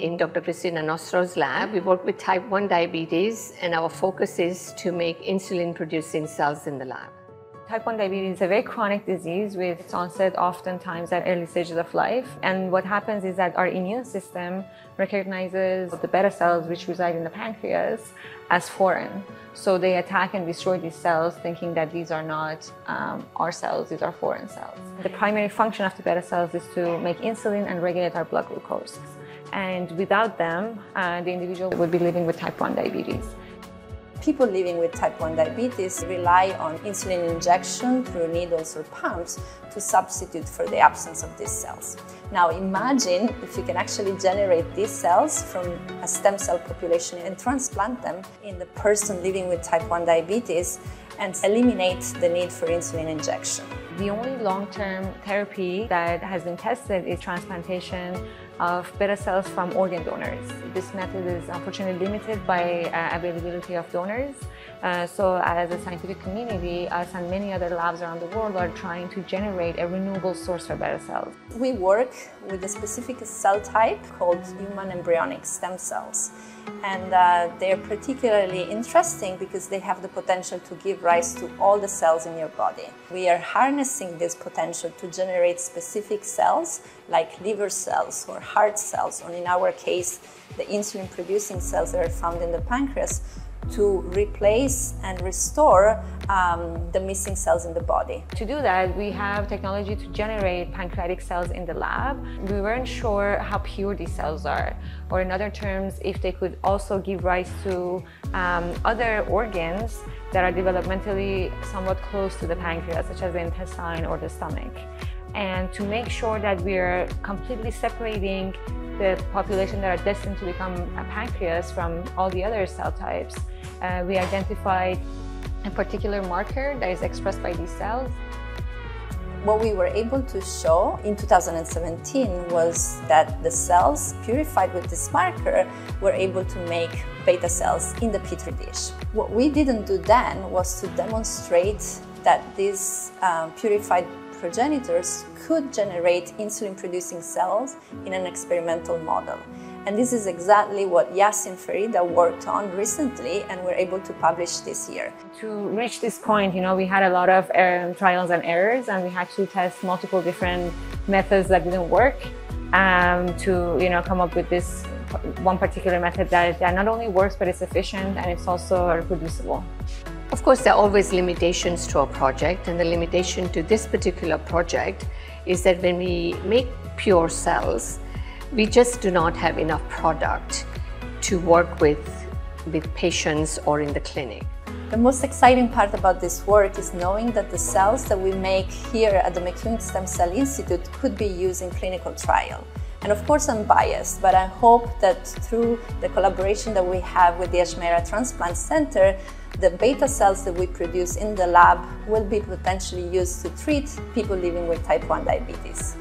in Dr. Cristina Nostro's lab. We work with type 1 diabetes, and our focus is to make insulin producing cells in the lab. Type 1 diabetes is a very chronic disease with its onset oftentimes at early stages of life. And what happens is that our immune system recognizes the beta cells which reside in the pancreas as foreign. So they attack and destroy these cells thinking that these are not um, our cells, these are foreign cells. The primary function of the beta cells is to make insulin and regulate our blood glucose. And without them, uh, the individual would be living with type 1 diabetes. People living with type 1 diabetes rely on insulin injection through needles or pumps to substitute for the absence of these cells. Now imagine if you can actually generate these cells from a stem cell population and transplant them in the person living with type 1 diabetes and eliminate the need for insulin injection. The only long-term therapy that has been tested is transplantation of beta cells from organ donors. This method is unfortunately limited by uh, availability of donors. Uh, so as a scientific community, us and many other labs around the world are trying to generate a renewable source for beta cells. We work with a specific cell type called human embryonic stem cells. And uh, they're particularly interesting because they have the potential to give rise to all the cells in your body. We are harnessing this potential to generate specific cells like liver cells or heart cells, or in our case, the insulin producing cells that are found in the pancreas to replace and restore um, the missing cells in the body. To do that, we have technology to generate pancreatic cells in the lab. We weren't sure how pure these cells are, or in other terms, if they could also give rise to um, other organs that are developmentally somewhat close to the pancreas, such as the intestine or the stomach. And to make sure that we're completely separating the population that are destined to become a pancreas from all the other cell types, uh, we identified a particular marker that is expressed by these cells. What we were able to show in 2017 was that the cells purified with this marker were able to make beta cells in the petri dish. What we didn't do then was to demonstrate that these um, purified progenitors could generate insulin producing cells in an experimental model. And this is exactly what Yassin Farida worked on recently and we're able to publish this year. To reach this point, you know, we had a lot of um, trials and errors and we had to test multiple different methods that didn't work um, to, you know, come up with this one particular method that, that not only works but it's efficient and it's also reproducible. Of course, there are always limitations to a project, and the limitation to this particular project is that when we make pure cells, we just do not have enough product to work with with patients or in the clinic. The most exciting part about this work is knowing that the cells that we make here at the McEwen Stem Cell Institute could be used in clinical trial. And of course, I'm biased, but I hope that through the collaboration that we have with the Ajmera Transplant Center, the beta cells that we produce in the lab will be potentially used to treat people living with type 1 diabetes.